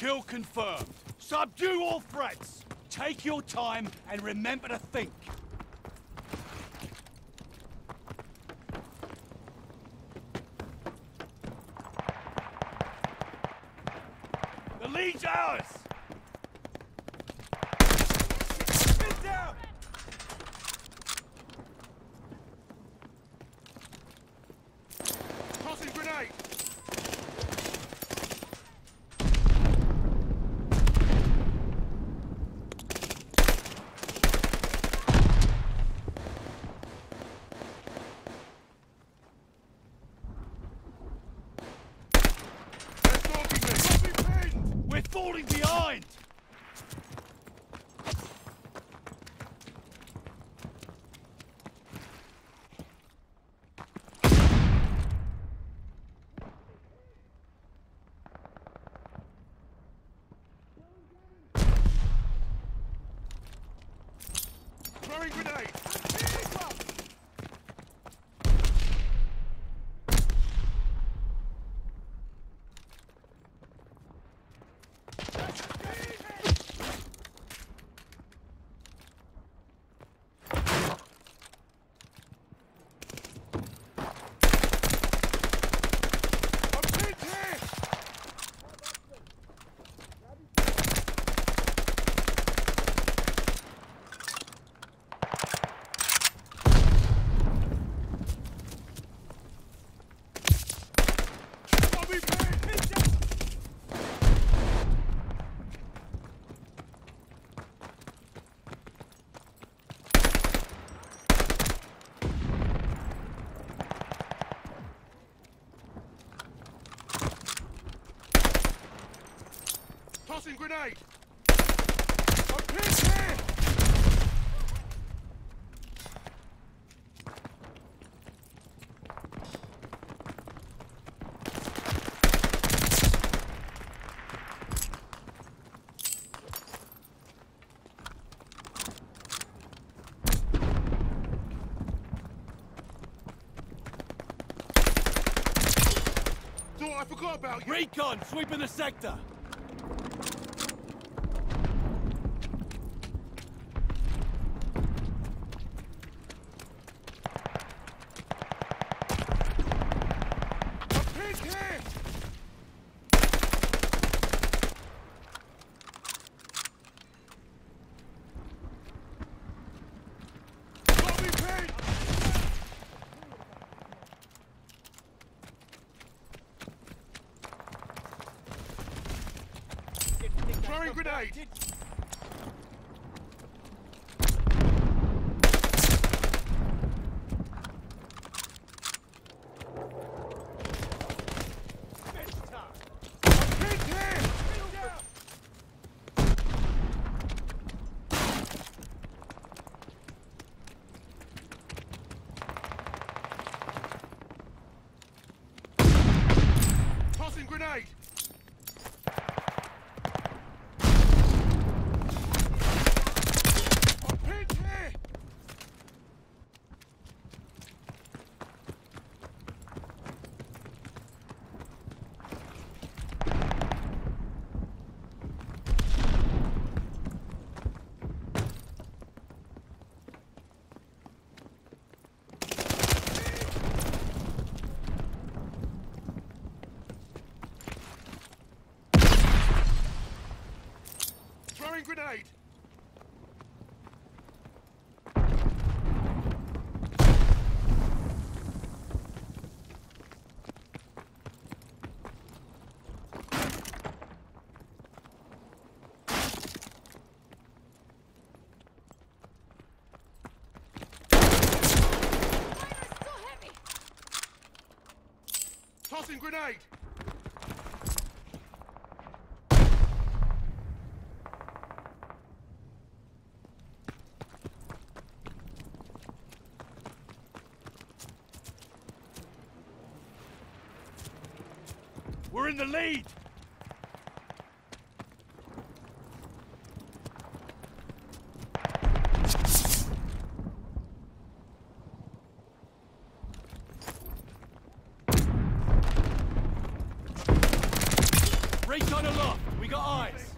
Kill confirmed. Subdue all threats. Take your time and remember to think. The lead's ours! Get down! Tossing grenade! They're stalking me! Got me pinned! We're falling behind! Throwing grenade! I'm pinned here! Got me pinned! Tossing grenade! I'm pinned here! I forgot about you! Recon sweeping the sector! I'm pinned here! Got me pinned! Throwing grenade! I'm pinned here! Tossing grenade! I'm pinned here! Throwing grenade! Tossing grenade! In the lead! Recon aloft! We got eyes.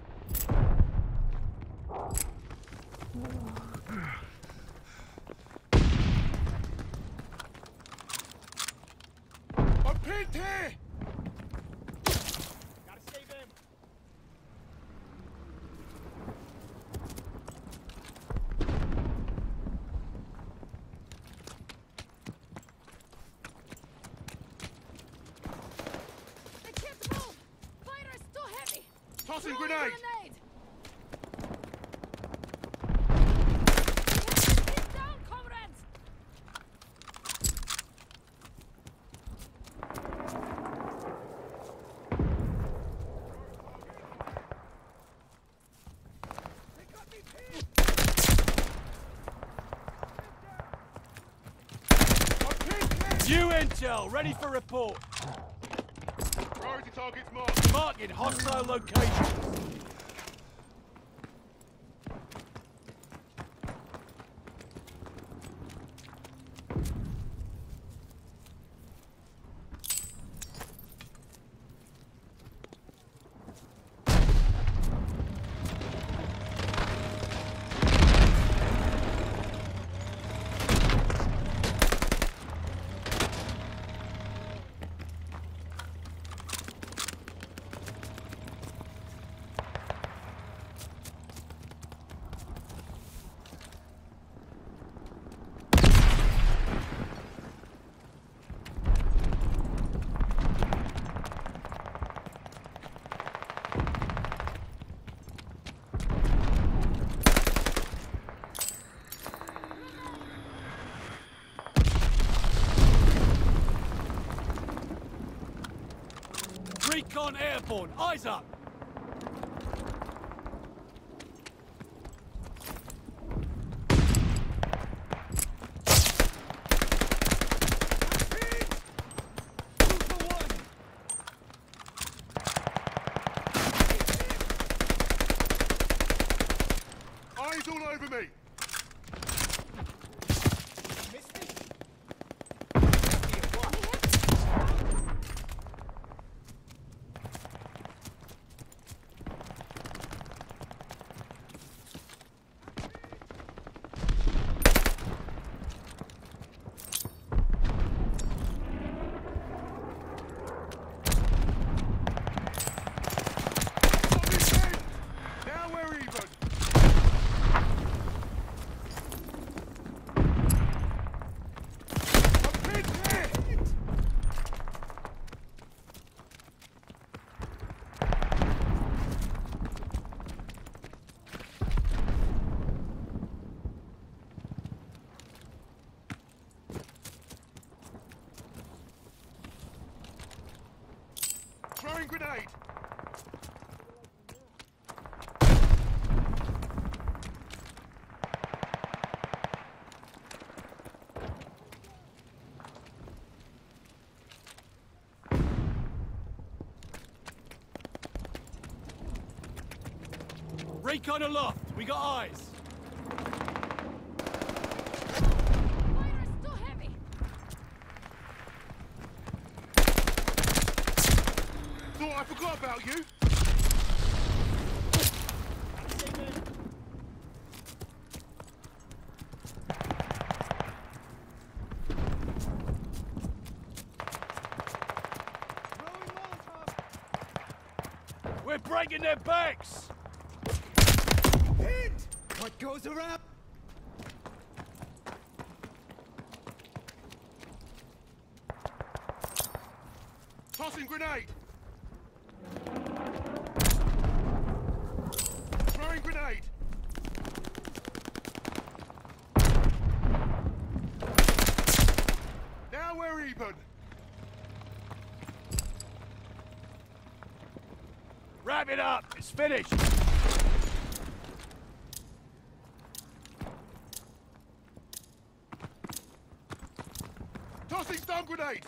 Tossing Throwing grenade! grenade! Get down, comrades! I'm pinned here! New intel, ready for report. Priority targets marked. Marking hostile location. Recon airborne, eyes up. Eyes all over me! Got me pinned! Now we're even! I'm pinned here! Throwing grenade! Recon aloft, we got eyes. Thought I forgot about you! We're breaking their backs. What goes around? Tossing grenade! Throwing grenade! Now! Wrap it up, it's finished. Tossing stun grenade!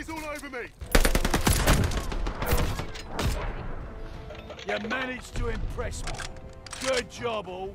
Eyes Guys all over me! You managed to impress me. Good job, all.